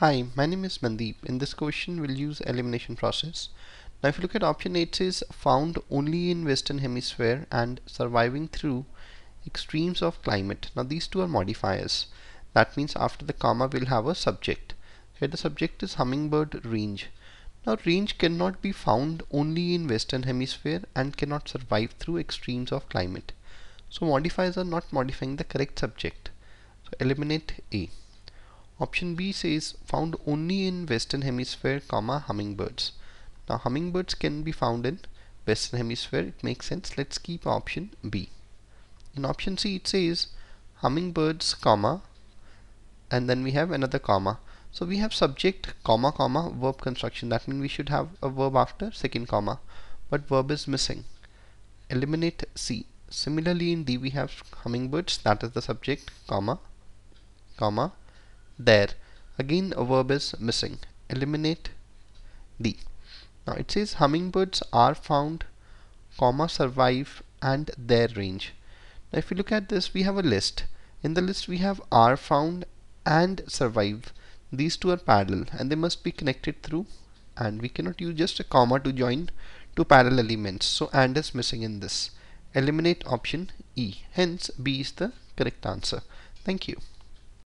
Hi, my name is Mandeep. In this question, we'll use elimination process. Now, if you look at option 8 says found only in Western Hemisphere and surviving through extremes of climate. Now, these two are modifiers. That means after the comma, we'll have a subject. Here, the subject is hummingbird range. Now, range cannot be found only in Western Hemisphere and cannot survive through extremes of climate. So, modifiers are not modifying the correct subject. So, eliminate A. Option B says found only in western hemisphere comma hummingbirds. Now hummingbirds can be found in western hemisphere it makes sense let's keep option B. In option C it says hummingbirds comma and then we have another comma. So we have subject comma comma verb construction that means we should have a verb after second comma but verb is missing. Eliminate C. Similarly in D we have hummingbirds that is the subject comma comma there. Again a verb is missing. Eliminate D. Now it says hummingbirds are found comma survive and their range. Now if you look at this we have a list. In the list we have are found and survive. These two are parallel and they must be connected through and we cannot use just a comma to join two parallel elements. So and is missing in this. Eliminate option E. Hence B is the correct answer. Thank you